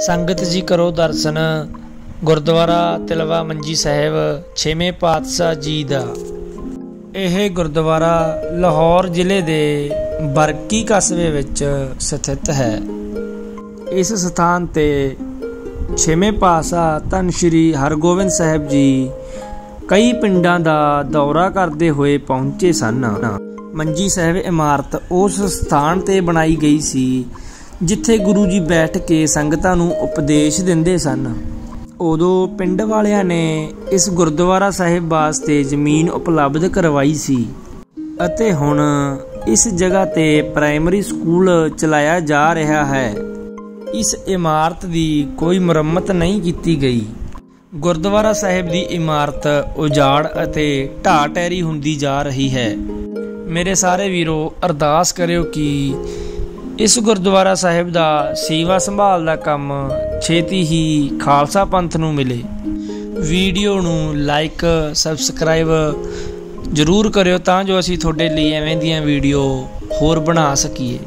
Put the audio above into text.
ਸੰਗਤ ਜੀ ਕਰੋ ਦਰਸ਼ਨ। ਗੁਰਦੁਆਰਾ ਤਿਲਵਾ ਮੰਜੀ ਸਾਹਿਬ, ਛੇਵੇਂ ਪਾਤਸ਼ਾਹ ਜੀ ਦਾ। ਇਹ ਗੁਰਦੁਆਰਾ ਲਾਹੌਰ ਜ਼ਿਲ੍ਹੇ ਦੇ ਬਰਕੀ ਕਸਬੇ ਵਿੱਚ ਸਥਿਤ ਹੈ। ਇਸ ਸਥਾਨ ਤੇ ਛੇਵੇਂ ਪਾਤਸ਼ਾਹ ਧੰਨ ਸ਼੍ਰੀ ਹਰਗੋਬਿੰਦ ਸਾਹਿਬ ਜੀ ਕਈ ਪਿੰਡਾਂ ਦਾ ਦੌਰਾ ਕਰਦੇ ਹੋਏ ਪਹੁੰਚੇ ਸਨ। ਮੰਜੀ ਸਾਹਿਬ ਇਮਾਰਤ ਉਸ ਸਥਾਨ ਤੇ ਬਣਾਈ ਗਈ ਸੀ ਜਿੱਥੇ ਗੁਰੂ ਜੀ ਬੈਠ ਕੇ ਸੰਗਤਾਂ ਨੂੰ ਉਪਦੇਸ਼ ਦਿੰਦੇ ਸਨ। ਉਦੋਂ ਪਿੰਡ ਵਾਲਿਆਂ ਨੇ ਇਸ ਗੁਰਦੁਆਰਾ ਸਾਹਿਬ ਵਾਸਤੇ ਜ਼ਮੀਨ ਉਪਲਬਧ ਕਰਵਾਈ ਸੀ ਅਤੇ ਹੁਣ ਇਸ ਜਗ੍ਹਾ ਤੇ ਪ੍ਰਾਇਮਰੀ ਸਕੂਲ ਚਲਾਇਆ ਜਾ ਰਿਹਾ ਹੈ। ਇਸ ਇਮਾਰਤ ਦੀ ਕੋਈ ਮੁਰੰਮਤ ਨਹੀਂ ਕੀਤੀ ਗਈ। ਗੁਰਦੁਆਰਾ ਸਾਹਿਬ ਦੀ ਇਮਾਰਤ ਉਜਾੜ ਅਤੇ ਢਾਹ ਟੈਰੀ ਹੁੰਦੀ ਜਾ ਰਹੀ ਹੈ। ਮੇਰੇ ਸਾਰੇ ਵੀਰੋ, ਅਰਦਾਸ ਕਰਿਓ ਕਿ ਇਸ ਗੁਰਦੁਆਰਾ ਸਾਹਿਬ ਦਾ ਸੇਵਾ ਸੰਭਾਲ ਦਾ ਕੰਮ ਛੇਤੀ ਹੀ ਖਾਲਸਾ ਪੰਥ ਨੂੰ ਮਿਲੇ। ਵੀਡੀਓ ਨੂੰ ਲਾਈਕ ਸਬਸਕ੍ਰਾਈਬ ਜਰੂਰ ਕਰਿਓ ਤਾਂ ਜੋ ਅਸੀਂ ਤੁਹਾਡੇ ਲਈ ਐਵੇਂ ਦੀਆਂ ਵੀਡੀਓ ਹੋਰ ਬਣਾ ਸਕੀਏ।